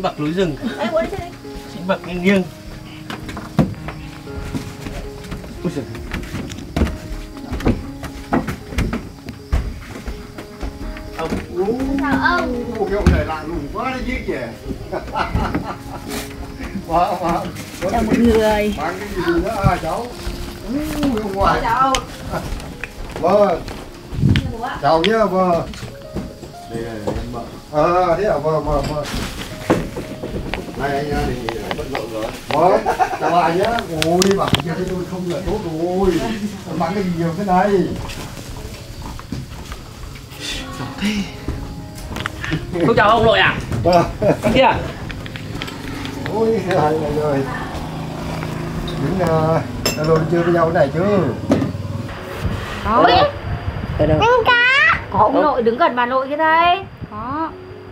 chính bậc núi rừng Ê, bố đi chơi đi. chính bậc nghiêng nghiêng Ui giời. ông Chào ông. Ủa, hiệu này lạ lùng quá đấy chứ kìa. Chào mọi người. Bán cái gì nữa à cháu Ui, ông ngoại Chào ông. Vâng Chào nhé vâng Đây này em mở À thế à vâng vâng vâng Này anh thì bận rộn rồi. Vâng Chào lại nhé. Ôi bảo kia thế tôi không là tốt rồi. Bán cái gì nhiều thế này? Không chào ông nội à Vâng. Anh kia Ôi hay này rồi. Đứng uh, alo chưa với nhau thế này chứ. Có. Ở đâu? Có ông nội đứng gần bà nội kia đây.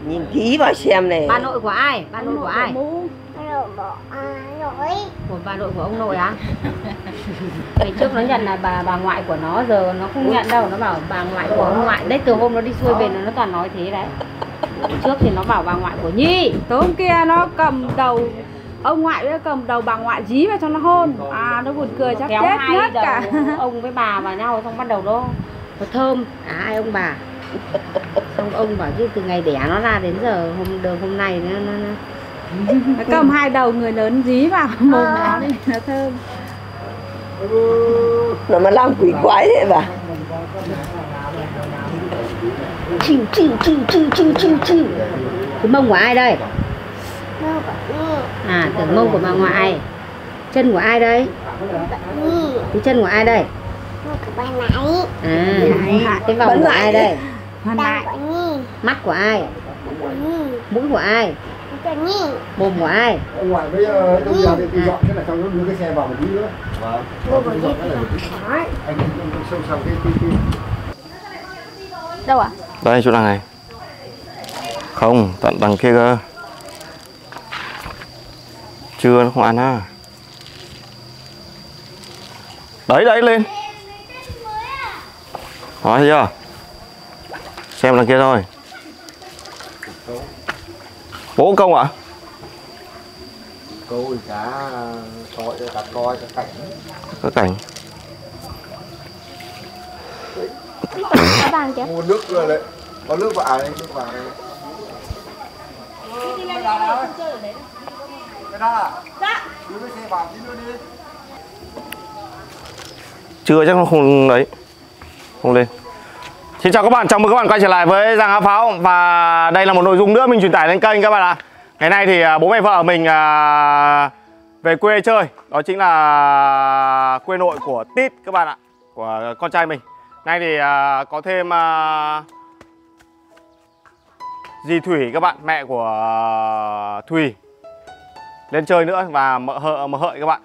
Nhìn kỹ vào xem này. Bà nội của ai? Bà nội của ai? Của bà nội của ông nội á? Ngày trước nó nhận là bà bà ngoại của nó giờ nó không nhận đâu, nó bảo bà ngoại của ông ngoại. Đấy từ hôm nó đi xuôi về nó nó toàn nói thế đấy. Trước thì nó bảo bà ngoại của Nhi. tối hôm kia nó cầm đầu ông ngoại nó cầm đầu bà ngoại dí vào cho nó hôn à nó buồn cười chắc Kéo chết nhất cả ông với bà vào nhau xong bắt đầu nó nó thơm à ai ông bà xong ông bảo chứ từ ngày đẻ nó ra đến giờ hôm đầu hôm nay nó, nó, nó. Nó cầm hai đầu người lớn dí vào mồm nó nên nó thơm. Nó mà làm quỷ quái thế bà. chư chư chư chư chư chư chư cái mông của ai đây? À tưởng mông của bà ngoại chân của ai đây? Cái chân của ai đây? À cái vòng của ai đây hoàn lại. mắt của ai? Mũi của ai? Mồm của ai? Ngoại với uh, trong nhà thì tôi dọn thế là xong nó đưa cái xe vào một tí nữa. Vâng. Tôi dọn cái này một tí Anh sâu sâu cái cái cái. Đâu ạ? Đây chỗ đằng này. Không, tận đằng kia cơ. Chưa nó không ăn à Đấy đấy lên. Đó thấy chưa Xem đằng kia thôi. Bố công ạ? Câu thì cá coi cá coi cá cảnh. Có cảnh. Mua nước rồi đấy. Có nước vào đây nước vào đây. Cái đó à dạ đưa cái xe vào tí nữa đi Chưa chắc nó không đấy Không lên Xin chào các bạn, chào mừng các bạn quay trở lại với Giang Áo Pháo. Và đây là một nội dung nữa mình truyền tải lên kênh các bạn ạ. Ngày nay thì à, bố mẹ vợ mình à, về quê chơi. Đó chính là quê nội của Tít các bạn ạ Của con trai mình. Nay thì à, có thêm dì Thủy các bạn, mẹ của Thùy Lên chơi nữa và mợ hợ, mợ hợi các bạn.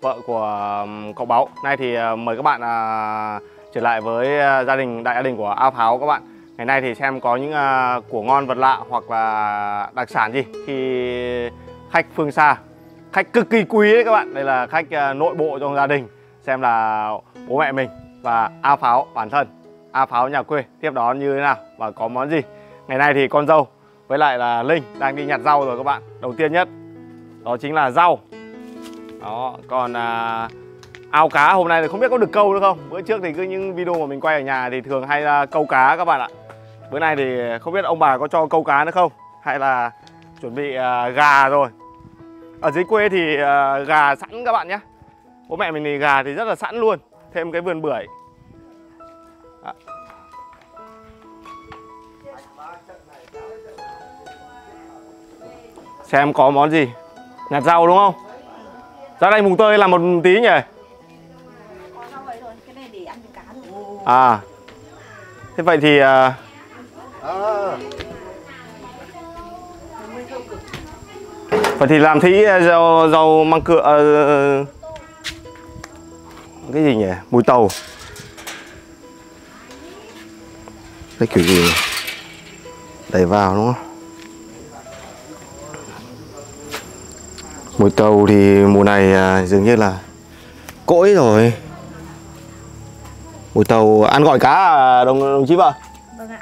Vợ của cậu Báu. Nay thì mời các bạn trở lại với à, gia đình đại gia đình của Ao Pháo các bạn. Ngày nay thì xem có những à, của ngon vật lạ hoặc là đặc sản gì khi khách phương xa, khách cực kỳ quý đấy các bạn. Đây là khách à, nội bộ trong gia đình. Xem là bố mẹ mình và Ao Pháo bản thân, Ao Pháo nhà quê tiếp đón như thế nào và có món gì. Ngày nay thì con dâu với lại là Linh đang đi nhặt rau rồi các bạn. Đầu tiên nhất đó chính là rau đó còn à, ao cá, hôm nay thì không biết có được câu nữa không? Bữa trước thì cứ những video mà mình quay ở nhà thì thường hay là câu cá các bạn ạ. Bữa nay thì không biết ông bà có cho câu cá nữa không? Hay là chuẩn bị à, gà rồi? Ở dưới quê thì à, gà sẵn các bạn nhé. Bố mẹ mình thì gà thì rất là sẵn luôn, thêm cái vườn bưởi. Xem có món gì. Nhặt rau đúng không? Ra đây mùng tơi làm một tí nhỉ? À. Thế vậy thì à, vậy thì làm thí rau à, rau măng cựa à, cái gì nhỉ? Mùi tàu. Cái kiểu gì đẩy vào đúng không? Mùi tàu thì mùa này à, dường như là cỗi rồi mùi tàu ăn gọi cá à, đồng đồng chí vợ? Vâng ạ.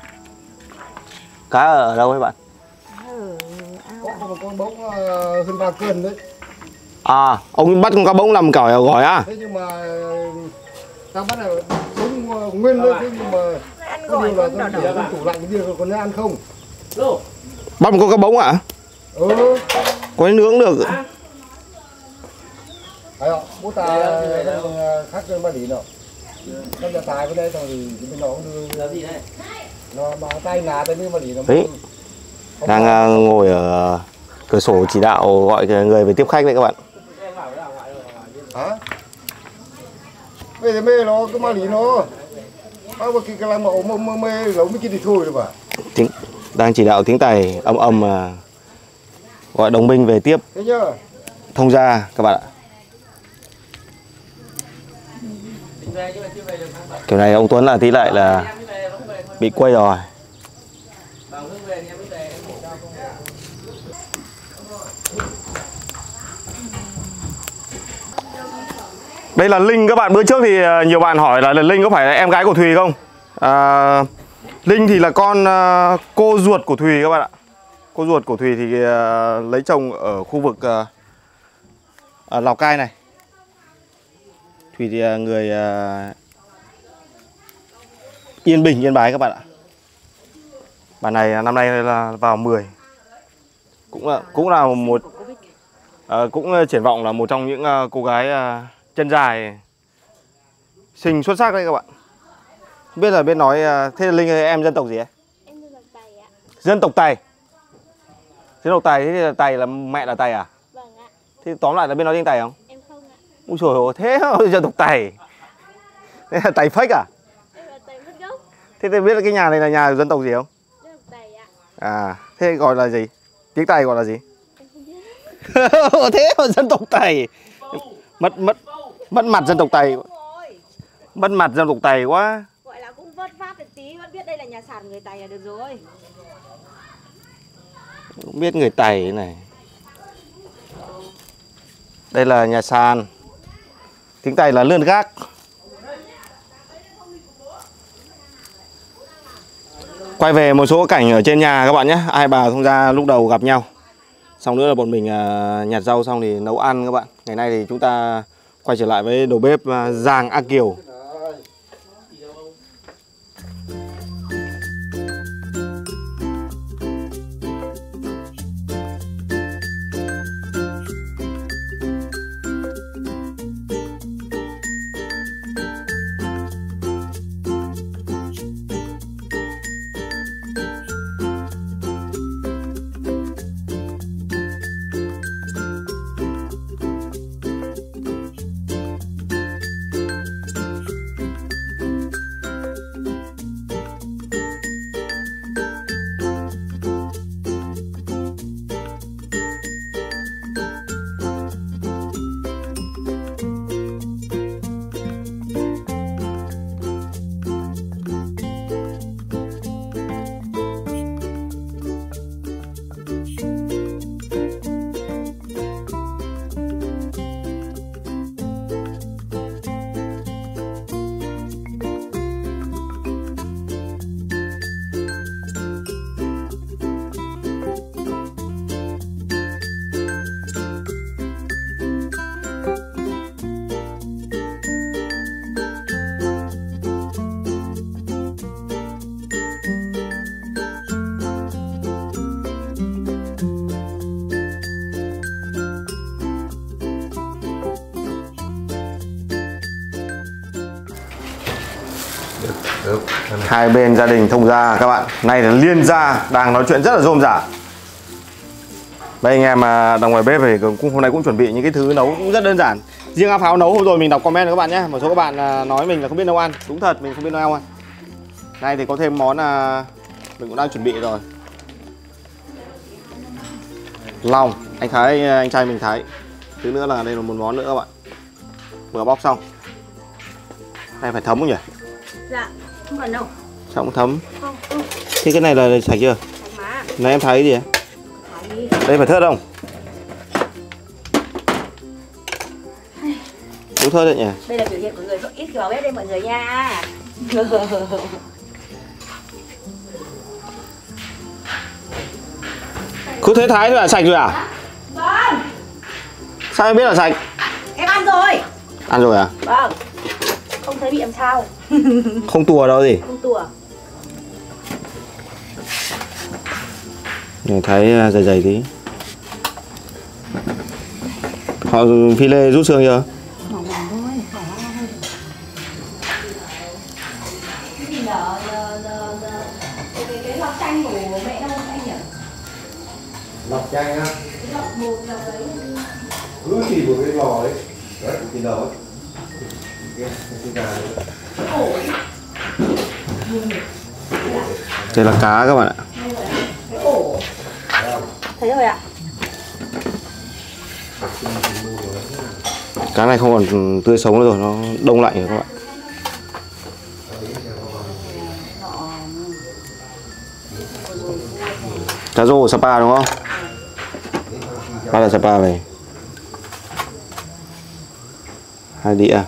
cá ở đâu ấy bạn? Có một con bóng ờ, hơn ba cân đấy. À ông bắt con cá bỗng làm cỏi gỏi à? Thế nhưng mà ta bắt là sống ờ, nguyên đấy thế nhưng mà cái điều là tôi để trong tủ lạnh cái điều còn ăn không? Lô. bắt một con cá bỗng à ừ. Có nướng được. Ạ, bố ta đang khác trên ba lý nào Năm nhà tài bên đây thôi thì bên nó cũng đưa Giờ gì đây? nó mà tay ngà tay bên ba lý nó Đấy. đang à, ngồi ở cửa sổ chỉ đạo gọi người về tiếp khách đấy các bạn. Hả? Mê thì mê nó cứ ma lý nó. Mà cái cái làm mà ống mê mê lâu mới kia thì thôi rồi bà tiếng đang chỉ đạo tiếng tài âm âm mà gọi đồng minh về tiếp thế nhá. thông gia các bạn ạ Tính về nhưng mà chưa về được tháng bảy kiểu này ông Tuấn là tí lại là bị quay rồi Đây là Linh các bạn bữa trước thì à, nhiều bạn hỏi là Linh có phải là em gái của Thùy không? À, Linh thì là con à, cô ruột của Thùy các bạn ạ. Cô ruột của Thùy thì à, lấy chồng ở khu vực ở Lào Cai này. Thùy thì ờ, người ờ, Yên Bình, Yên Bái các bạn ạ. Bạn này năm nay là vào 10. Cũng là cũng là một cũng triển vọng là một trong những cô gái chân dài xinh xuất sắc đấy các bạn không biết là bên nói à, thế linh ơi, em dân tộc gì ấy Em dân tộc Tày ạ. dân tộc tài dân tộc tài thế thì là tài là mẹ là tài à Vâng ạ. thế tóm lại là bên nói tiếng tài không Ui trời ơi thế dân tộc tài. Thế là tài fake à? Tày thế thì biết là cái nhà này là nhà dân tộc gì không? Tày à thế gọi là gì? Tiếng tài gọi là gì? Thế mà dân tộc tài. Mất mất mất mặt dân tộc tài. Mất mặt dân tộc tài quá. Gọi là cũng vớt phát được tí vẫn biết đây là nhà sản người Tày là được rồi. Không biết người Tày này. Đây là nhà sàn Tiếng tay là lươn gác. Quay về một số cảnh ở trên nhà các bạn nhé. Ai bà thông ra lúc đầu gặp nhau. Xong nữa là bọn mình à, nhặt rau xong thì nấu ăn các bạn. Ngày nay thì chúng ta quay trở lại với đầu bếp à, Giàng A Kiều. Hai bên gia đình thông gia các bạn. Nay là liên gia đang nói chuyện rất là rôm rả. Đây anh em mà đồng ngoài bếp thì cũng hôm nay cũng chuẩn bị những cái thứ nấu cũng rất đơn giản. Riêng áo pháo nấu hôm rồi mình đọc comment các bạn nhé. Một số các bạn à, nói mình là không biết nấu ăn. Đúng thật mình không biết nấu ăn. Nay thì có thêm món à, mình cũng đang chuẩn bị rồi. Lòng Anh Thái, à, anh trai mình Thái. Thứ nữa là đây là một món nữa các bạn. Vừa bóc xong. Này phải thấm không nhỉ? dạ không cần đâu. Sao không thấm? không không Thế cái này là sạch chưa? sạch má Này em thấy gì đi Đây phải thớt không? Đúng thớt đấy nhỉ? đây là biểu hiện của người ít vào bếp đây mọi người nha Cứ thế thái thôi là sạch rồi à? Vâng Sao em biết là sạch? Em ăn rồi Ăn rồi à? Vâng Không thấy bị làm sao Không tùa đâu gì Không tùa Này thái à, dày dày tí Họ phi lê rút xương chưa? lọc chanh á cứ chỉ một cái lò ấy đấy thì đầu ấy. Đây là cá các bạn ạ Thấy rồi ạ. Cá này không còn tươi sống nữa rồi, nó đông lạnh rồi các bạn. Cá rô Sapa đúng không? Bắt là Sapa về Hai đĩa.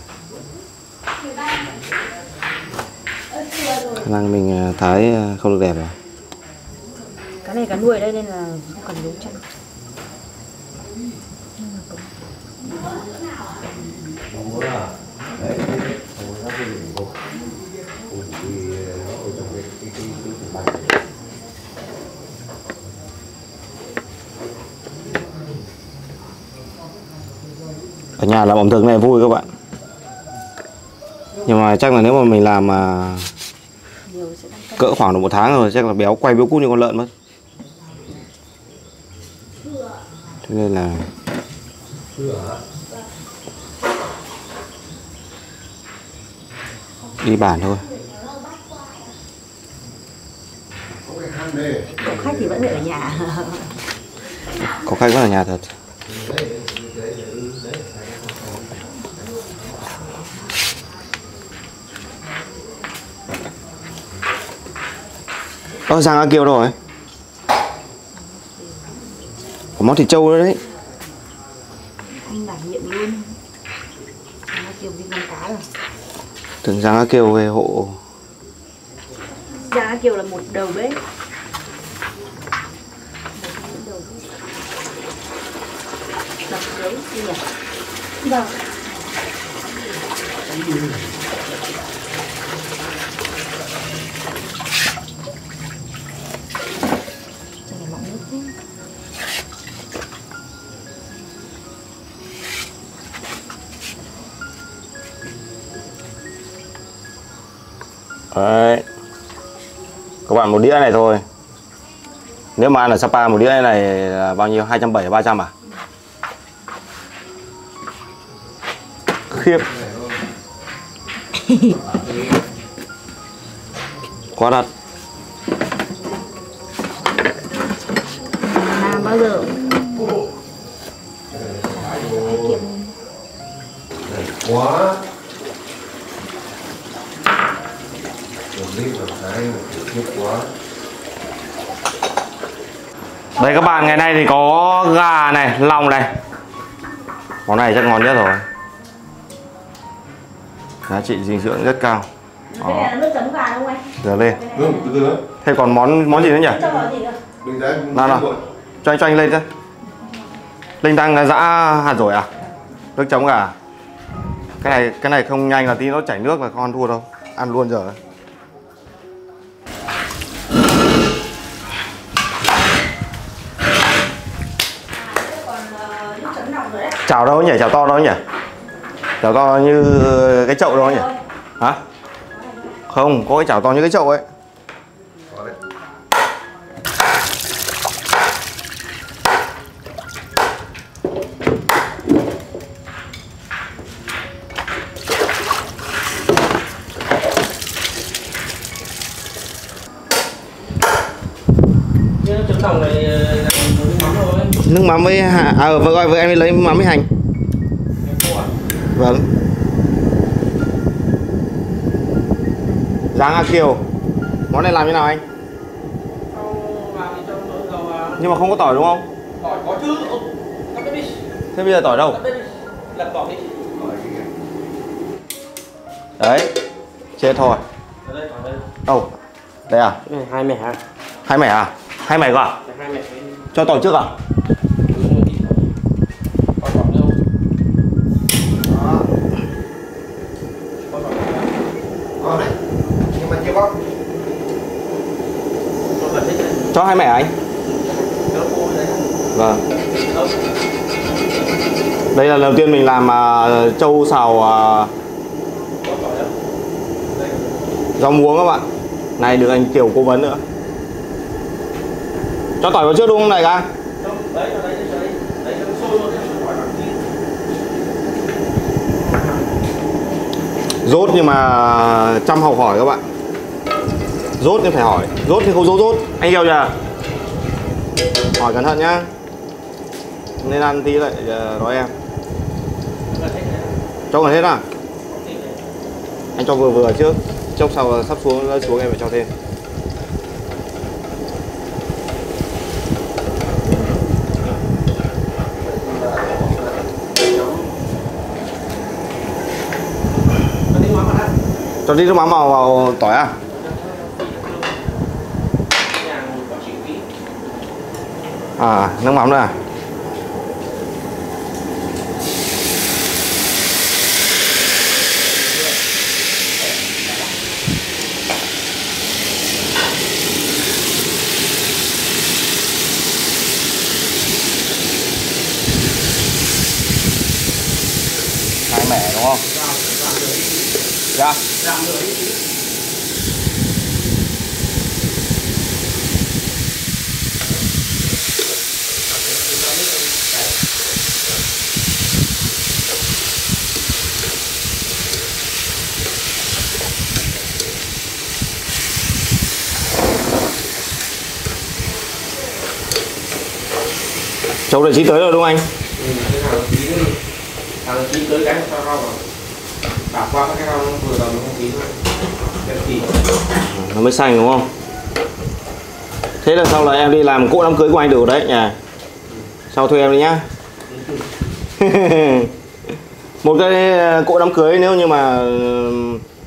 Khả năng mình à, thái à, không được đẹp rồi cái này cá nuôi ở đây nên là không cần nấu chanh ở nhà làm ẩm thực này vui các bạn. Nhưng mà chắc là nếu mà mình làm mà cỡ khoảng được một tháng rồi chắc là béo quay béo cút như con lợn mất thế nên là đi bản thôi. Có khách thì vẫn ở nhà. Có khách vẫn ở nhà thật. Ơ Giang A Kiều rồi Có món thịt trâu đấy. Anh đảm nhiệm luôn. Nó kiểu đi con cá rồi. Tưởng Giang Kiều về hộ. Giá kiểu là một đầu bếp. Đập giấy gì nhỉ? Vâng Đấy Các bạn một đĩa này thôi Nếu mà ăn ở Sapa một đĩa này là bao nhiêu? 270 300 à? Khiếp Quá đắt Làm bao giờ quá một lít một cái một chút quá Các bạn ngày nay thì có gà này, lòng này. Món này chắc ngon nhất rồi. Giá trị dinh dưỡng rất cao. Cái này là nước chấm gà đúng không anh? Giờ lên. Ừ từ từ Thế còn món món gì nữa nhỉ? Nào nào. Cho anh cho anh lên chứ Linh đang giã hạt rồi à? Nước chấm gà. Cái này cái này không nhanh là tí nó chảy nước là con thua đâu. Ăn luôn giờ Chảo đâu nhỉ? Chảo to đâu nhỉ? Chảo to như cái chậu đâu nhỉ? Hả? Không, có cái chảo to như cái chậu ấy Có đấy. Nhưng trứng đồng này ờ, là nước mắm thôi nước mắm với hà... à vâng gọi với em lấy mắm với hành. À? vâng. Giáng A Kiều. Món này làm như nào anh? Nhưng mà không có tỏi đúng không? Tỏi có chứ. Đi. Thế bây giờ tỏi đâu? Đi. Đi. Đấy. Chết thôi. Đây đâu? Đây à? Hai mẻ à? hai mẻ à? Hai mẻ cơ à? Cho tỏi trước à hai mẹ anh? Vâng. Đây là lần đầu tiên mình làm à, trâu xào à, Có rau muống các bạn. Này được anh Kiều cố vấn nữa. Cho tỏi vào trước đúng không này ca rốt nhưng mà chăm học hỏi các bạn rốt nhưng phải hỏi. Rốt thì không rốt rốt. Anh Kiều nhờ hỏi cẩn thận nhá. Nên ăn tí lại ờ, nói em. Hết đấy. cho gần hết à? Anh cho vừa vừa trước. Chốc sau sắp xuống rơi xuống em phải cho thêm. Đi cho tí nước mắm vào, vào tỏi à Nhà có chịu kỹ à nước mắm nữa à? Châu đại chí tới rồi đúng không anh Ừ. Thằng tí tới cái sao rau vào. Qua cái rau nó vừa tầm nó không tí thôi. Cái gì? nó mới xanh đúng không thế là sau là em đi làm cỗ đám cưới của anh được đấy nhỉ sau thuê em đi nhá một cái ờ, cỗ đám cưới nếu như mà ờ,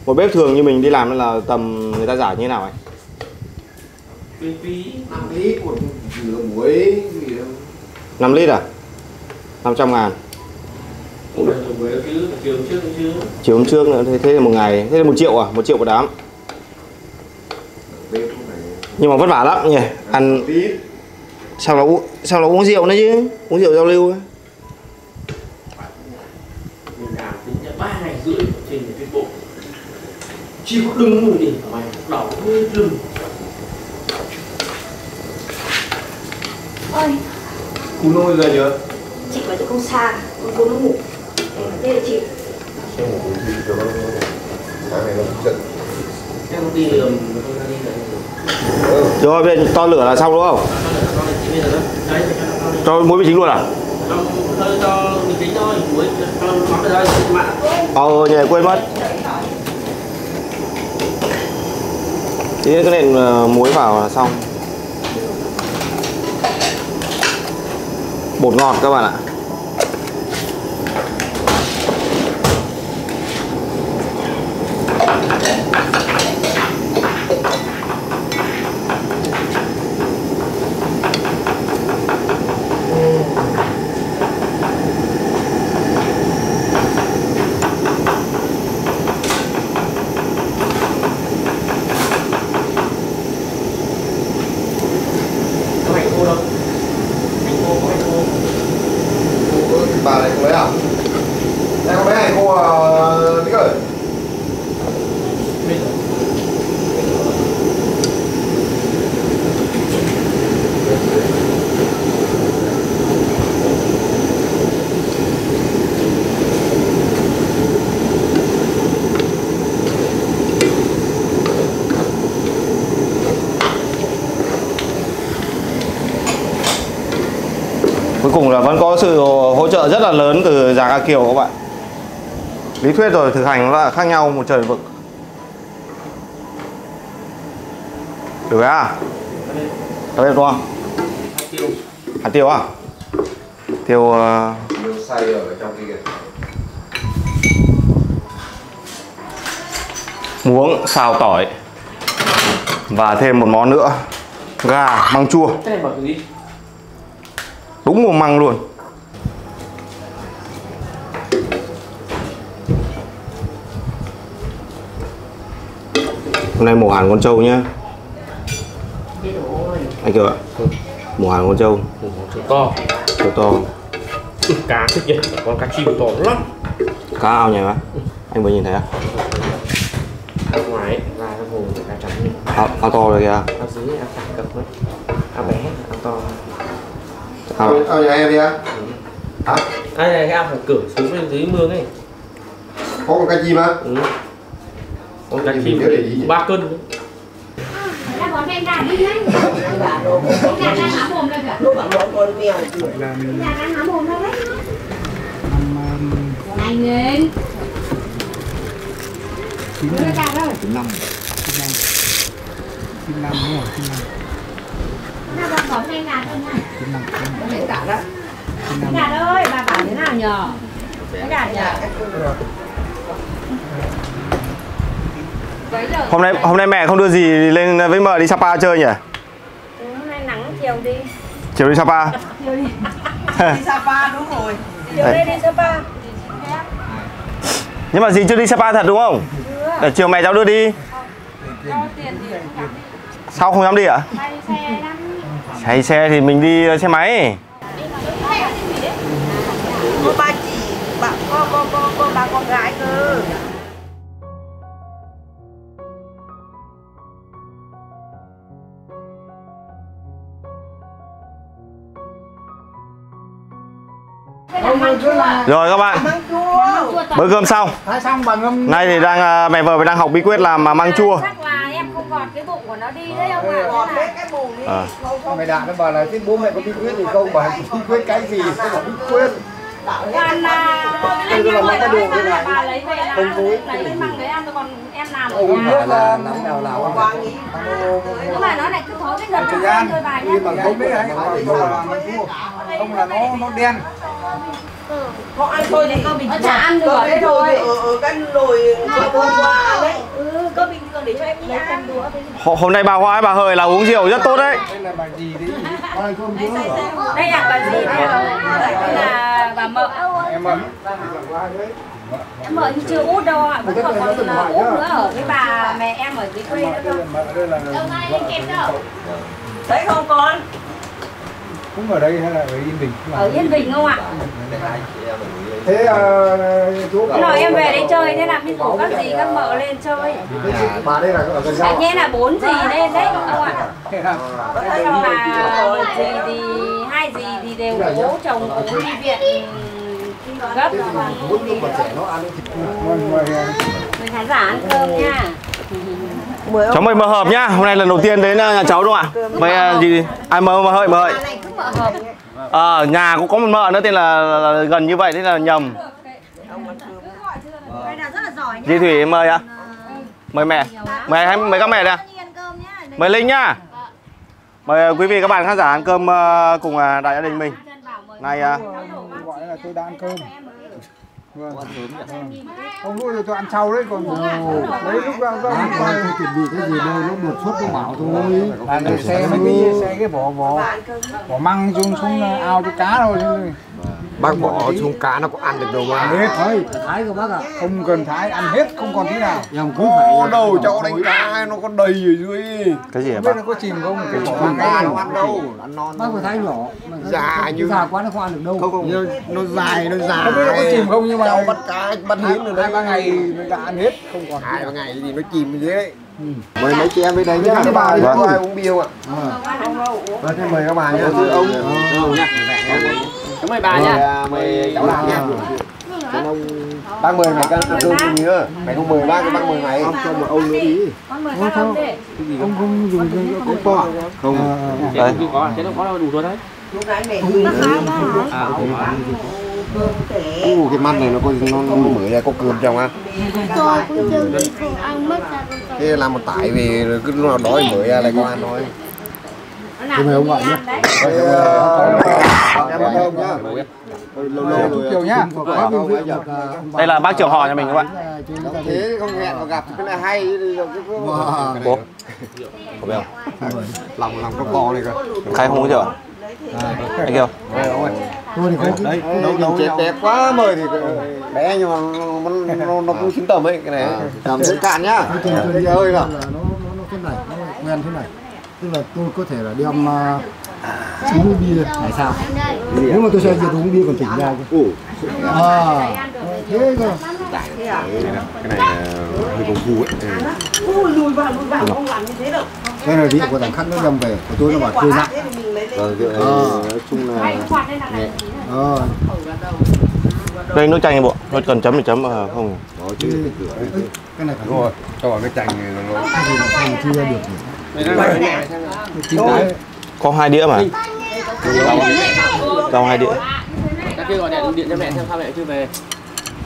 một bếp thường như mình đi làm là tầm người ta giả như thế nào anh Phí phí. Năm tí một nửa muối gì đâu. 5 lít à? 500 ngàn. Chiều trước chứ. chiều hôm trước nữa thế, thế là một ngày thế là một triệu à? Một triệu một đám. Nhưng mà vất vả lắm nhỉ? Ăn sao là uống sao là uống rượu nữa chứ? Uống rượu giao lưu ấy. Mình làm tính ra 3 ngày rưỡi trên một cái bộ. Chỉ có đừng ngủ đi, mày đau hơi rừng. Ôi, Cú nôi giờ chưa? chị bảo tôi không xa, con cô nó ngủ. Thế là chị một cuốn thi cho nó sáng này nó giận. Em không đi đường, tôi ra đi đấy. rồi bên to lửa là xong đúng không cho muối vị chính luôn à cho mình tính thôi, muối cho mắm vào đây, mặn. ờ nhờ quên mất nữa cái nền ờ, muối vào là xong bột ngọt các bạn ạ cuối cùng là vẫn có sự hỗ trợ rất là lớn từ già ca kiều các bạn. Lý thuyết rồi thực hành nó là khác nhau một trời vực. Được à? Có đẹp đúng không? Hạt tiêu. hạt tiêu à? Tiêu Nhiều xay ở trong kia kìa. muống xào tỏi. Và thêm một món nữa. Gà măng chua. Cái này bảo cái gì? Đúng mùa măng luôn. Hôm nay mùa hàn con trâu nhá. Anh kêu ạ mùa hàn con trâu. Chữ to. Trâu to. Ừ, Cá thích nhỉ? Con cá chim to lắm. Cá ao nhỉ anh vừa nhìn thấy à? Ở ngoài ra cái hồ cá trắng. Ao, ao to rồi kìa. Ở dưới ao thẳng cập ấy. Ao bé, ao to ao, Ao nhà em đi á. Hả? Đây này cái thẳng cửa xuống bên dưới mương ấy. Có con cá chim á? Ừ. Con cá chim ba cân Ra bỏ em đàn đi nhanh Đàn đang há mồm bỏ em đàn thôi nha Để cả đó. Cái đàn ơi, bà bảo thế nào nhờ? Cái đàn nhờ hôm nay hôm nay mẹ không đưa gì lên với mợ đi Sapa chơi nhỉ? Hôm nay nắng chiều đi. Chiều đi Sapa. Đi. Sapa đúng rồi. Chiều đây đi Sapa. Nhưng mà dì chưa đi Sapa thật đúng không? Để chiều mẹ cháu đưa đi. Cho tiền thì không dám sao không dám đi ạ? Bay chạy xe thì mình đi xe máy. Có ba chị bà, có, có, có, có ba con gái cơ. Rồi các bạn bữa cơm xong. Nay thì đang à, mẹ vợ đang học bí quyết làm à, măng chua. Chắc là em không gọt cái bụng của nó đi đấy ông ạ. Gọt Thế hết là- cái bùn đi. À. Mày đạn nó bảo là thế bố mẹ có bí quyết gì không? Bảo bí quyết cái gì? Nó bảo bí quyết. Còn là anh là em cái thế này. bà lấy về là lên măng đấy ăn còn em làm ở Ông nhà là nắm nào nào Quang ý nhưng mà nó lại cứ thối cái nó gian. thôi bà nhé Nhưng mà không biết đấy Không là nó nó đen Không ăn thôi thì nó chả ăn được. Có đấy thôi. Ở, ở cái nồi hôm qua đấy ừ có bình thường để cho em đi ăn. hôm nay bà Hoa bà Hời là uống rượu rất tốt đấy. Đây là bà gì đấy đây là bà gì đây? Đây là bà mợ. Em ơi em mợ thì chưa út đâu ạ. Vẫn còn còn út nữa ở với bà mẹ em ở dưới quê nữa cơ. Đây là Thấy không con cũng ở đây hay là ở Yên Bình? Ở Yên Bình không ạ? Thế ờ, chú nọ em về đây chơi thế là mới rủ các dì các mợ lên chơi. Bà đây là ở gần Anh nghe là bốn dì lên đấy ông ạ? Mà một dì thì hai dì thì đều bố chồng cũng đi viện gấp. nó ăn thịt Mình khán giả ăn cơm nha cháu mời mợ hợp nhá. hôm nay lần đầu tiên đến à, nhà cháu đúng không ạ? Mời à, gì? Ai mời này cứ mở hộp Ờ, nhà cũng có một mợ nữa tên là, là, là gần như vậy thế là nhầm. Cái nào rất là giỏi nhá Di Thủy mời ạ. Mời mẹ. Mời hai mời các mẹ nhá mời Linh nhá. Mời à, quý vị các bạn khán giả ăn cơm à, cùng à, đại gia đình mình. Mời này à, Gọi là tôi đã ăn cơm Vâng. Không lúc rồi tôi ăn sau đấy còn đấy lúc ra ra tôi chuẩn bị cái gì đâu nó đột xuất nó bảo thôi. Là để xe mấy cái xe cái vỏ vỏ vỏ măng xuống xuống ao cho cá thôi Bác bỏ xuống cá nó có ăn được đâu mà. Hết thôi. Thái của bác ạ. Không cần thái ăn hết không còn tí nào. Có đầu cháu đánh cá nó có đầy ở dưới. Cái gì hả bác? nó có chìm không? Cái vỏ măng cá nó ăn đâu. Ăn non bác phải thái nhỏ già như già quá nó không ăn được đâu. Không không nó dài nó dài không biết nó có chìm không nhưng mà cháu bắt cá bắt hiếm rồi hai ba ngày người ta ăn hết không còn hai ba ngày thì nó chìm dưới đấy. Mời mấy chị em bên đây nhé các bà đi. Ai uống bia không ạ? Vâng thế mời các bà nhé thưa ông Cảm ơn bà nha. Mời mời cháu làm nha. Cho ông bác mời mày ăn cơm cùng nữa mày không mời bác thì bác mời mày. Cho một ông nữa đi. Con mời các ông đi. Ông không dùng cái cái to. không. Đây. Chứ có thế nó có đủ rồi đấy. Lúc nãy mẹ À ok Ồ, cái măng này nó có nó, nó mới ra có cơm trong á. Tôi cũng chưa không ăn mất ra con thế làm một tải về cứ lúc nào đói mới ra lại có ăn thôi Mời ông gọi nhé lâu lâu rồi nhá. Đây là bác trưởng họ nhà mình các bạn thế không hẹn mà gặp cái này hay. Bố có biết không lòng lòng nó cò này cơ. Khai không rượu à? anh kêu tôi thì không đấy đâu đâu chết đẹp quá mời thì bé nhưng mà nó nó, nó cũng xứng tầm ấy cái này. Làm dễ cạn nhá. Đi ơi là nó nó nó thế này nó quen thế này tức là tôi có thể là đem uh, uống bia. Tại sao? Nếu mà tôi sẽ diệt uống bia còn tỉnh ra cơ à thế cơ. Cái này hơi công phu ấy. Ui, lùi vào, lùi vào, không làm như thế đâu. cái này dụ của thằng khác nó đem về của tôi nó bảo chơi nặng. Thì vâng này Ờ. nói chung là nhẹ. ờ. Đây nước chanh đi bộ nó cần chấm thì chấm mà không. Có chứ cái cửa ấy. cái này phải rồi. cho vào cái chanh này nó không chia được nhỉ? Có hai đĩa mà rau hai đĩa ta kêu gọi điện điện cho mẹ xem sao mẹ chưa về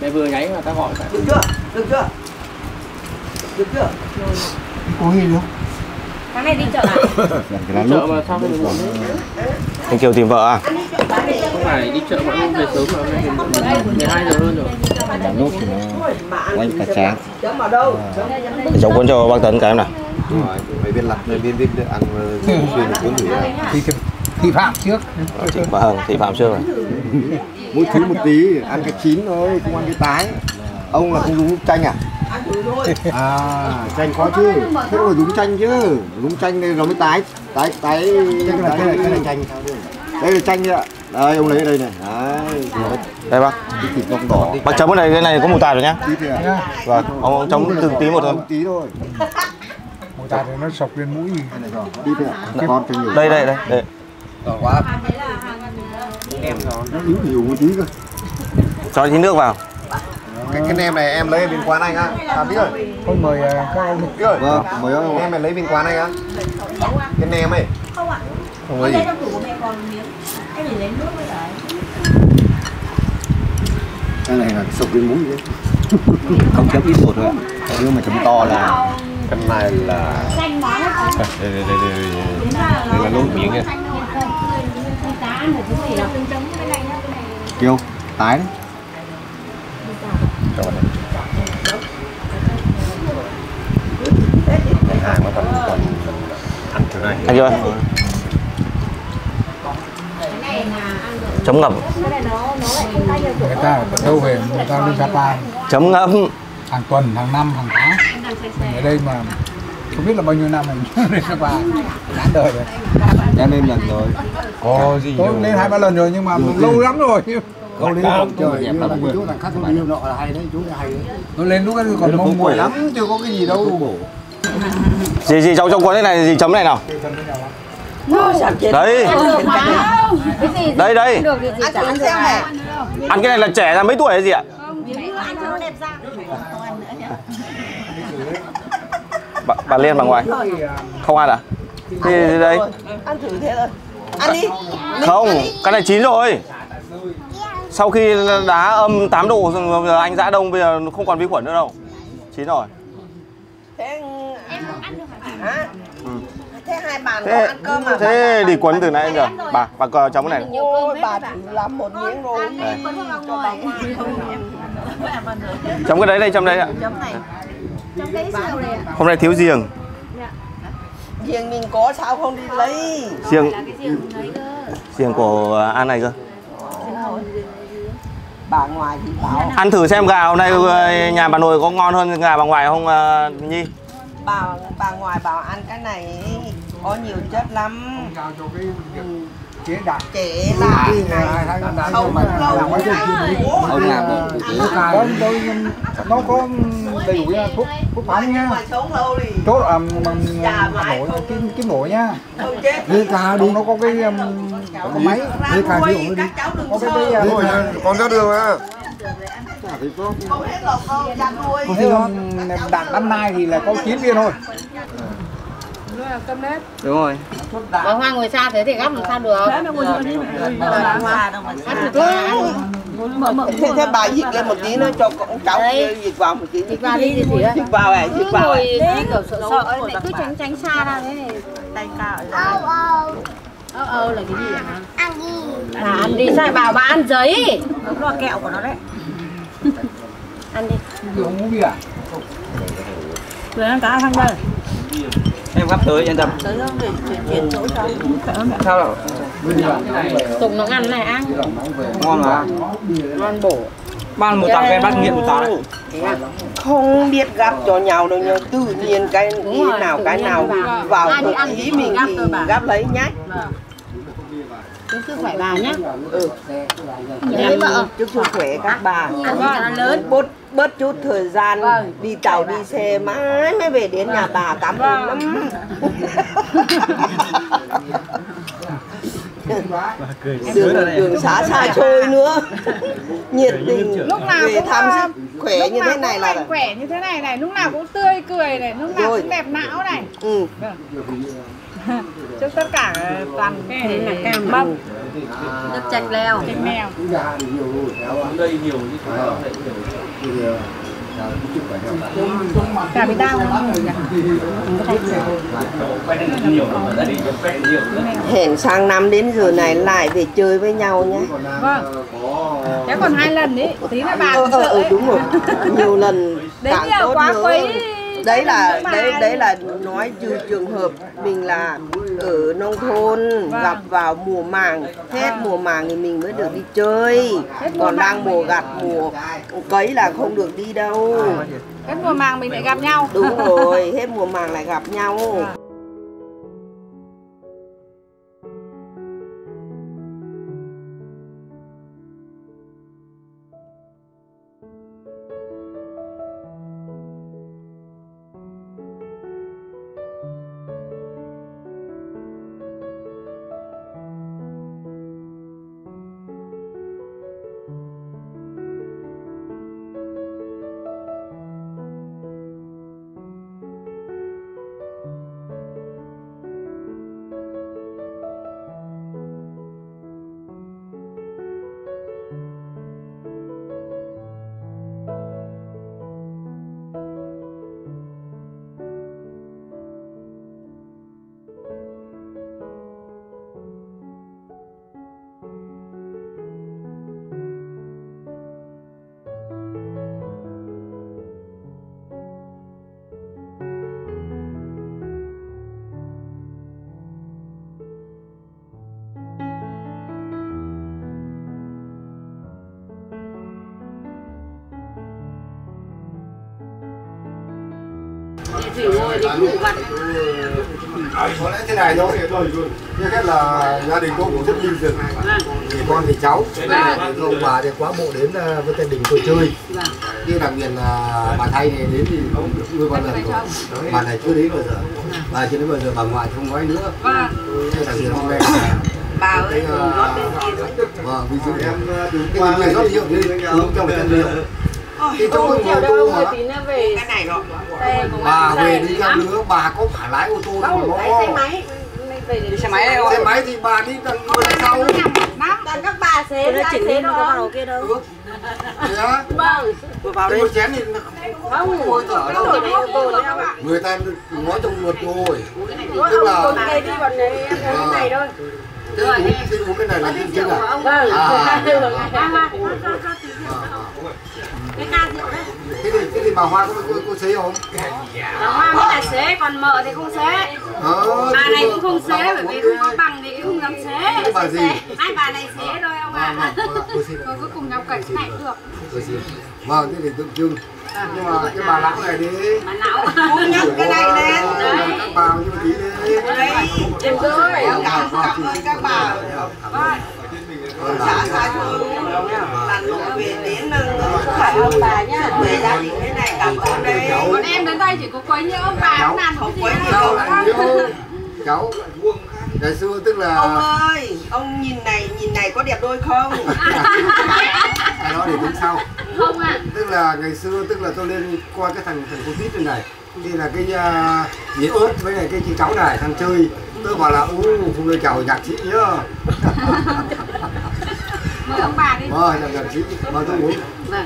mẹ vừa nháy mà ta gọi phải Được chưa? Được chưa? Được chưa? có gì nữa Tháng này đi chợ à? lá chợ mà sao không muộn anh kiều tìm vợ à không phải đi chợ bọn hôm về sớm mà hôm nay thì 12 giờ hơn rồi lốt thì nó quanh cả đâu? Để cháu cuốn cho bác tấn cái em nào đúng rồi mấy viên lặt mấy vít được ăn xuyên được cuốn thử thì phạm trước. Ờ, vâng thị phạm trước rồi. Mỗi thứ một tí ăn cái chín thôi không ăn cái tái. Ông là không dùng chanh à? À chanh có chứ. Thế phải dùng chanh chứ. Dùng chanh này nó mới tái. Tái tái cái này cái này cái này chanh. Đây là chanh ạ. Đây ông lấy ở đây này. Đấy. Đây bác. Cái thịt bông đỏ. Bác chấm cái này cái này có mù tạt rồi nhá. Vâng ông chấm từng tí một thôi. Tí thôi tạt thì nó sọc lên mũi. Tí thôi ạ con cho nhiều đây đây đây đây. Giòn quá. Em rồi nó yếu nhiều một tí cơ cho tí nước vào. Cái cái nem này em lấy ở bên quán anh á. À biết rồi? Thôi mời à, các ông biết rồi. Vâng mời ông. Em này lấy bên quán anh á. Cái nem ấy. Không ạ. không Ở có đây gì trong tủ của mẹ còn miếng. Em phải lấy nước với đấy. cái này là sụp lên mũi đấy. Không chấm ít một thôi nếu mà chấm to là cái này là đây đây đây đây đây, đây là lốt miếng nha. Kêu tái đấy cho đây Cái hàng nó còn còn ăn thứ này. Anh chưa chấm ngập người ta ở đâu về? Người ta lên Sapa chấm ngâm hàng tuần hàng năm hàng tháng. Mình ở đây mà không biết là bao nhiêu năm mình lên Sapa ngán đời rồi. Em lên lần rồi. Có gì tôi lên hai ba lần rồi nhưng mà lâu lắm rồi. Không lên không trời như là chỗ thằng khác không yêu nọ là hay đấy chỗ này hay đấy. Tôi lên lúc ấy còn mong mỏi lắm. Chưa có cái gì đâu. Gì gì trong trong cuốn thế này gì chấm này nào? Đấy đây. Đây Ăn cái này là trẻ ra mấy tuổi hay gì ạ? Ăn cho nó đẹp da. Bà, bà liên bà ngoại. Không ăn à? Thì đây? Ăn thử thế thôi. Ăn đi. không cái này chín rồi. Sau khi đá âm 8 độ rồi giờ anh giã đông bây giờ không còn vi khuẩn nữa đâu. Chín rồi. Thế em ăn được hả? Thế hai bàn thế ăn cơm mà thế đi quấn từ nãy giờ. bà bà có chấm cái này. Ôi bà làm một miếng rồi. Cho chấm cái đấy đây chấm đấy ạ Chấm này. hôm nay thiếu giềng. Riêng mình có sao không? Đi lấy. giềng. Giềng của an này cơ. Bà ngoài thì bảo. Ăn thử xem gà hôm nay ờ, nhà bà nội có ngon hơn gà bà ngoại không ờ, nhi? Bà bà ngoài bảo ăn cái này có nhiều chất lắm. chế đạt Trẻ là không lâu ông làm tôi nó có đầy đủ thuốc thuốc phán nhá mà sống lâu thì chốt à, Hà mãi Nội không. kim kim nổi nhá. Lấy ca đi. Nó có cái um, có máy. đi các cháu đừng có cái cái rồi con ra đường à. Có khi đạn năm nay thì là có 9 viên thôi đúng rồi. Bà Hoa ngồi xa thế thì gắp làm sao được? Thế, thế bà dịch lên một tí nữa cho con cháu dịch vào một tí. Dịch vào đi thì. Dịch vào này, dịch vào này. ngồi kiểu sợ sợ lại cứ tránh tránh xa ra thế này Tay cao. ơ ơ là cái gì hả? Bà ăn đi sao bảo bà ăn giấy? Nó là kẹo của nó đấy. ăn đi. Rồi ăn cá thằng đây. Em gắp tới yên tâm. Tới không để chuyển chỗ cho. sao đâu Tùng nó ăn này ăn. Ngon mà. Ngon bổ. Ban một tặng cái bát nghiện một tá đấy. Không biết gắp cho nhau đâu nhá tự nhiên cái ý nào cái nào vào. ý mình thì gắp lấy nhá Chúc sức khỏe bà nhá ừ. Đấy vợ chúc sức khỏe các bà. Nhiều cho nó lớn. Bớt bớt chút thời gian đi tàu đi xe mãi mới về đến nhà bà cảm ơn lắm. Đường đường xá xa xôi nữa. Nhiệt tình lúc nào về cũng thăm ờ, sức khỏe lúc như thế này là khỏe như thế này này. Lúc nào cũng tươi cười này lúc nào Rồi. cũng đẹp não này. Ừ. chúc tất cả toàn thể là cam mâm Nước chạch leo. Chạch mèo đây nhiều như thế nào cả bị đau hẹn sang năm đến giờ này lại về chơi với nhau nhé. Vâng. thế còn hai lần ý tí là bà ờ, ờ, sợ ờ, ấy. đúng rồi. Nhiều lần Đấy tốt quá nữa quấy đấy là đấy đấy là nói trừ trường hợp. Mình là ở nông thôn Vâng. gặp vào mùa màng hết mùa màng thì mình mới được đi chơi. Hết còn đang mùa gặt mùa cấy là không được đi đâu. Cái mùa màng mình lại gặp nhau. Đúng rồi hết mùa màng lại gặp nhau có lẽ thế này thôi như thế là gia đình tôi cũng rất vinh dự thì con thì cháu ông bà thì quá bộ đến với gia đình tôi chơi nhưng đặc biệt là bà thay này đến thì cũng nuôi con lần rồi bà này chưa đến bao giờ bà chưa đến bao giờ bà ngoại không nói nữa Thế đặc biệt hôm nay bà ơi cái vâng ví dụ em cái người rót rượu đi uống trong một chén rượu thì trong cái ngồi tô hả? cái này rồi bà về đi theo nữa bà có phải lái ô tô mà lo xe máy đi xe máy xe máy thì bà đi đằng ngồi đằng sau toàn các bà chỉnh lên nó có vào kia đâu? Vâng. Vào đây. chén thì không ngồi thở đâu. người ta nói trong luật rồi. Tức là đi bọn này em này thôi thế uống thế uống cái này là cái chứ à Vâng À. Cái ca rượu đấy. Thế thì thế thì bà hoa có có, có xế không? Bà Hoa mới là xế, còn mợ thì không xế. Ờ, Bà này cũng không xế bởi vì cái- không có bằng thì không dám xế. Cái bà gì? Hai bà này xế thôi ông Vâng, ạ vâng, vâng, rồi cuối cùng nhau cảnh này được. Vâng thế thì tượng trưng nhưng mà cái bà lão này đi Bà nhấc cái này lên các bà như tí đi đấy em rồi cảm ơn các bà xã xã xôi lần lộ về đến phải ông bà nhá về gia đình thế này cảm ơn đây bọn em đến đây chỉ có quấy nhiêu ông bà ông làm không quấy nhiều cháu cháu ngày xưa tức là ông ơi ông nhìn này nhìn này có đẹp đôi không? Cái đó để tính sau. Không ạ. Tức là ngày xưa tức là tôi lên coi cái thằng thằng cô tít này này. Thì là cái uh, dĩa ớt với lại cái chị cháu này thằng chơi. Tôi bảo là u phụ nữ chào nhạc sĩ nhá. Mời ông bà đi. Vâng chào nhạc sĩ. Mà tôi uống. Vâng.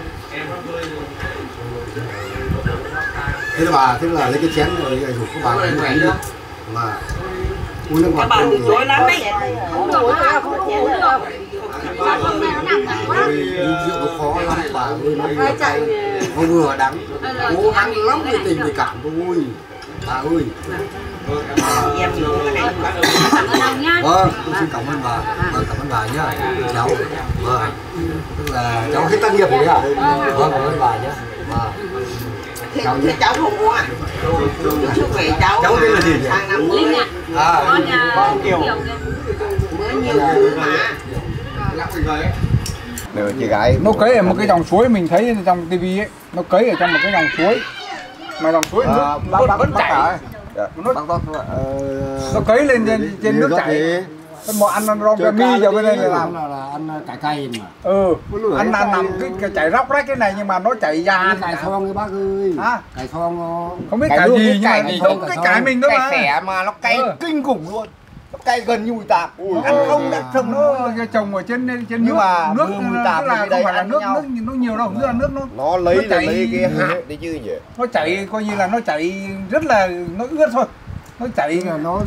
Thế là bà thế là lấy cái chén rồi rủ các bà uống uống nước mà các bà từ chối lắm đấy Không được đâu, không uống được hôm nay nó nặng quá rượu nó khó lắm bà ơi nó vừa cay nó vừa đắng cố gắng lắm mới tình mới cảm thôi bà ơi em cái nhá vâng tôi xin cảm ơn bà. Vâng cảm ơn bà nhá. Cháu. Vâng. Tức là cháu hết tác nghiệp rồi đấy ạ. Vâng cảm ơn bà nhé vâng. Cháu cháu không mua sức khỏe cháu cháu tên là gì sang năm linh ạ à con nhà kiểu. kiều mới nhiều thứ mà. Được, chị gái nó cấy ở một cái dòng suối mình thấy trong tivi ấy nó cấy ở trong một cái dòng suối. Mà dòng suối nước À, nó vẫn chảy. nó, bác ờ, nó cấy lên trên, trên nước chảy cái mọ ăn rong Chơi mi vào bên đây là làm. Là, là ăn cải cay mà. Ừ. Ăn cay. nằm cái, cái chảy róc rách cái này nhưng mà nó chảy ra cải thong cái bác ơi. Hả? cải thong nó không biết luôn, gì mà gì giống không, cái thong. mình đó cay mà. xẻ mà nó cay Ừ. kinh khủng luôn. Nó cay gần như mùi tạp. Ui, ăn không đã trồng nó trồng ở trên trên Nhưng nước mà nước mùi tạp là không đây phải là nước nước nó nhiều đâu tức là nước nó nó lấy là lấy cái hạt đấy chứ nhỉ? nó chảy coi như là nó chảy rất là nó ướt thôi. Nó chảy là nó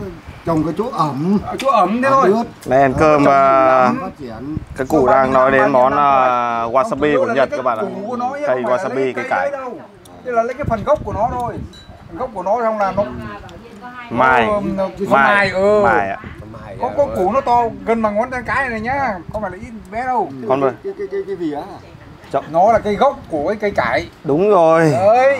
trồng cái chỗ ẩm. Ở chỗ ẩm thế thôi. Đây ăn cơm à, triển. các cụ đang nói đến món à, wasabi của Nhật các bạn ạ. cái củ Cây wasabi, cây cải. Tức là lấy cái phần gốc của nó thôi. Phần gốc của nó xong là nó nó Mai. mài ừ Mai ạ. có có củ nó to gần bằng ngón tay cái này nhá. Không phải là ít bé đâu. Con ơi, cái cái cái cái gì á nó là cây gốc của cái cây cải đúng rồi. đấy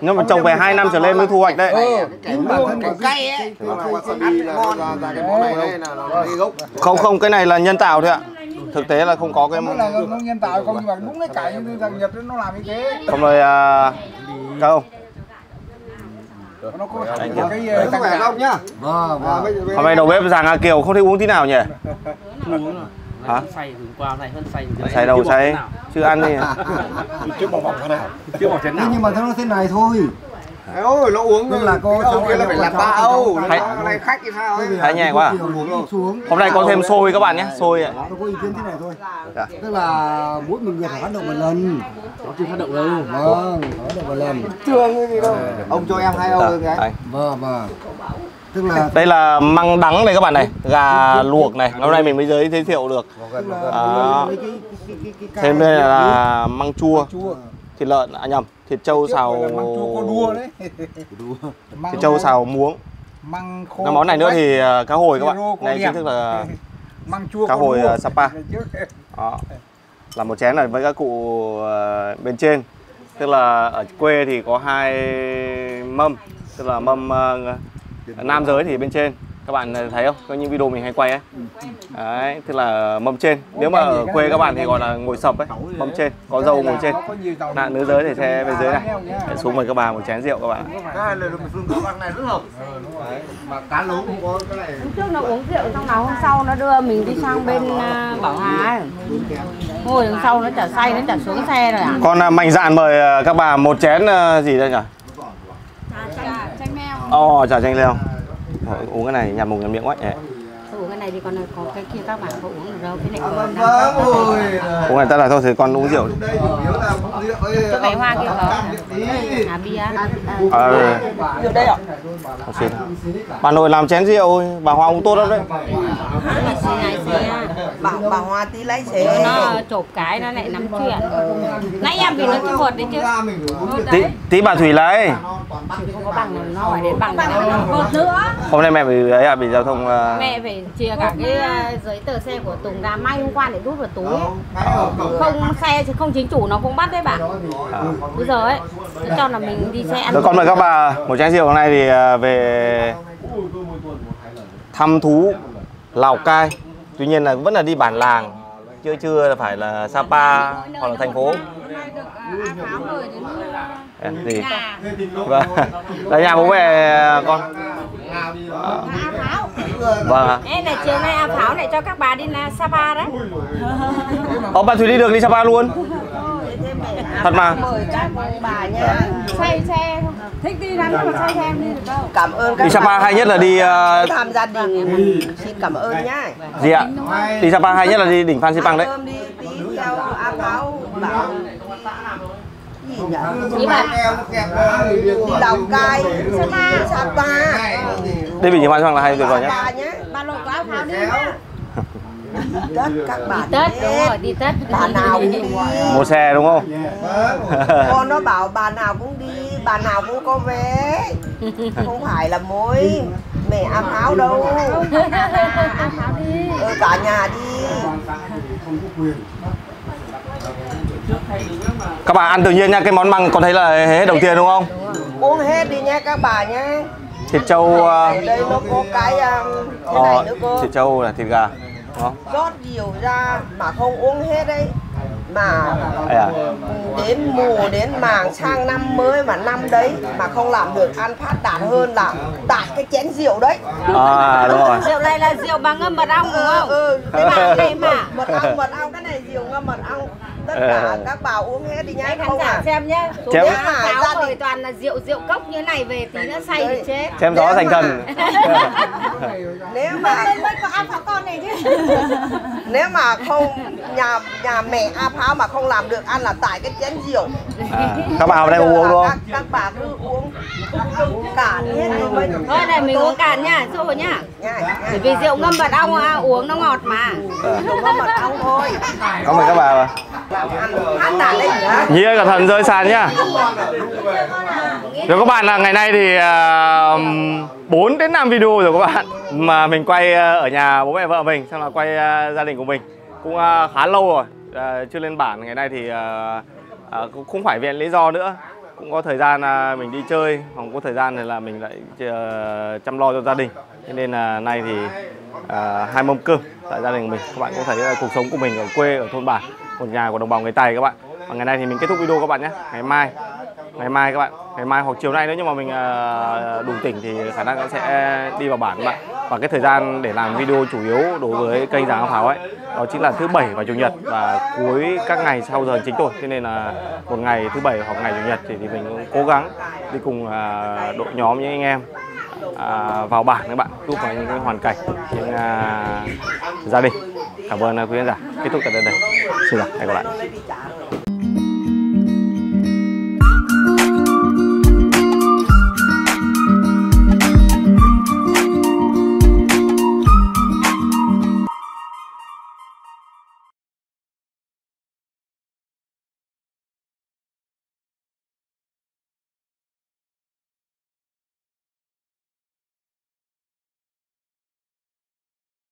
Nhưng mà trồng về 2 năm trở lên mới thu hoạch đấy. ừ. bản thân cái của ấy cái cái cái Không không cái này là nhân tạo thôi ạ. Thực tế là không có cái nó là nó nhân tạo không nhưng mà đúng cái cải như thằng Nhật nó làm như thế không rồi à, không. nó có Anh cái không không nhá vâng à, vâng Hôm nay đầu bếp rằng A Kiều không thích uống tí nào nhỉ? Hả? Xay hôm qua này hơn xay Xay đầu xay chứ ăn đi. trước bỏ bọc cái nào? Chưa bỏ chén Thế nào nhưng mà nó thế này thôi. Ôi nó uống Tức là ông cháu kia là phải có là cháu, ba âu. này khách thì sao ấy? Hay nhẹ quá. Hôm nay có thêm xôi các bạn nhé, xôi ạ. nó có ý kiến thế này thôi. Dạ. tức là mỗi một người phải phát động một lần. Nó chưa phát động đâu? Vâng phát động một lần. Trường cái gì đâu. Ông cho em hai âu Dạ, thôi cái. vâng vâng tức là Đây là măng đắng này các bạn này, gà luộc này. Hôm nay mình mới giới giới thiệu được. cay Thêm đây là măng chua, thịt lợn, à nhầm, thịt trâu xào thịt trâu xào muống. măng khô Cái món này nữa thì à, cá hồi các bạn. Này chính thức là măng chua cá hồi à, Sapa. Đó. Là một chén này với các cụ ờ, bên trên. Tức là ở quê thì có hai mâm, tức là mâm ờ, nam giới thì bên trên. Các bạn thấy không? Có những video mình hay quay ấy. Đấy, tức là mâm trên. Nếu mà ở quê các bạn thì gọi là ngồi sập ấy, mâm trên, có dâu ngồi trên. Nạn nữ giới thì sẽ bên dưới này. Để xuống mời các bà một chén rượu các bạn. cái này này rất hợp mà cá lấu không có cái này trước nó uống rượu xong nào hôm sau nó đưa mình đi sang bên à, Bảo Hà ấy. Ngồi đằng sau nó chả say nó chả xuống xe rồi à? Còn à, mạnh dạn mời các bà một chén gì đây nhỉ? Ờ, Ồ, oh, Ồ, chanh leo. Uống cái này nhạt mồm nhạt miệng quá nhỉ. Cái này thì còn có cái kia các bạn có uống được đâu cái này còn vâng đang vâng ôi Uống này ta là thôi thì con uống rượu. rượu Chỗ mày hoa kia có. tí. À bia À, Được đây ạ. Xin. Bà nội làm chén rượu, bà Hoa uống tốt lắm đấy. này bà bà hoa tí lấy xe nó chộp cái nó lại nắm chuyện. Nãy em vì nó chưa vượt đấy chứ. uống Tí, tí bà Thủy lấy. không có bằng nó phải đến bằng nữa. Hôm nay mẹ bị ấy à, bị giao thông à, mẹ phải chia cả cái ờ, giấy tờ xe của Tùng ra may hôm qua để đút vào túi ấy. không xe chứ không chính chủ nó cũng bắt đấy bạn bây giờ ấy nó cho là mình đi xe ăn Rồi con mời các bà một chén rượu hôm nay thì ờ, về thăm thú Lào Cai. Tuy nhiên là vẫn là đi bản làng, chưa chưa là phải là Sapa hoặc là thành phố. À, gì? Vâng. Đây nhà bố mẹ con. À, Vâng ạ. Ê, này chiều nay A Pháo lại cho các bà đi Sapa đấy Ồ, bà Thủy đi được đi Sapa luôn. Thật mà. mời các bà nhá say xe không thích đi lắm nhưng mà say xe em đi được đâu cảm ơn các Đi Sapa hay nhất là đi à, tham gia đình xin cảm ơn nhá. Gì ạ? Đi Sapa hay nhất là đi đỉnh Phan Xipang đấy. Đi theo áo áo bảo. Gì nhỉ? Lào Cai. Sapa. Đi đỉnh Phan Xipang là hay tuyệt vời nhé. Sapa ba lô có áo pháo đi nhá tất các bà Tết đúng rồi đi Tết. Bà nào cũng đi. Mua xe đúng không? con nó bảo bà nào cũng đi bà nào cũng có vé. Không phải là mỗi mẹ áp áo đâu. Đi. Ừ, cả nhà đi. Các bạn ăn tự nhiên nha, cái món măng con thấy là hết đầu tiên đúng không? uống hết đi nha các bà nhá Thịt trâu uh, đây nó có cái um, thế này ờ, nữa cơ thịt trâu là thịt gà. Không? rót nhiều ra mà không uống hết đấy mà à? đến mùa đến màng sang năm mới mà năm đấy mà không làm được ăn phát đạt hơn là tại cái chén rượu đấy À đúng rồi. Rượu này là rượu bằng ngâm mật ong đúng không? ừ cái này này mà mật ong mật ong cái này rượu ngâm mật ong tất cả Ừ. các bà uống hết đi nhá Đấy khán không giả à xem nhá. Số Chém- mà rồi đình- toàn là rượu rượu cốc như này về tí nữa say thì chết. Chém gió thành thần. nếu mà Mới có ăn pháo con này chứ. nếu mà không nhà nhà mẹ a pháo mà không làm được ăn là tại cái chén rượu À, các bạn vào đây uống đúng không? các, các bà cứ uống cả hết Thôi này mình uống cạn nhá, rồi nhá. nha Bởi vì rượu ngâm mật ong à, uống nó ngọt mà. dùng có mật ong thôi Cảm ơn các bà. Nhi ơi cẩn thận rơi sàn nhá. Rồi các bạn là ngày nay thì à, uh, 4 đến 5 video rồi các bạn. Mà mình quay à, ở nhà bố mẹ vợ mình xong là quay uh, gia đình của mình. Cũng uh, khá lâu rồi chưa lên bản ngày nay thì cũng không phải viện lý do nữa. Cũng có thời gian mình đi chơi không có thời gian thì là mình lại chăm lo cho gia đình. Thế nên là nay thì ờ, hai mâm cơm tại gia đình của mình. Các bạn cũng thấy là cuộc sống của mình ở quê ở thôn bản một nhà của đồng bào người Tài các bạn. Và ngày nay thì mình kết thúc video các bạn nhé. Ngày mai ngày mai các bạn ngày mai hoặc chiều nay nữa nhưng mà mình à, đủ tỉnh thì khả năng sẽ đi vào bản các bạn. Và cái thời gian để làm video chủ yếu đối với kênh giàng pháo ấy đó chính là thứ bảy và chủ nhật và cuối các ngày sau giờ chính thôi. Cho nên là một ngày thứ bảy hoặc ngày chủ nhật thì, thì mình cũng cố gắng đi cùng à, đội nhóm những anh em à, vào bản các bạn giúp vào những cái hoàn cảnh những à, gia đình. Cảm ơn à, quý khán giả. Kết thúc tại đây đây. Xin chào hẹn gặp lại.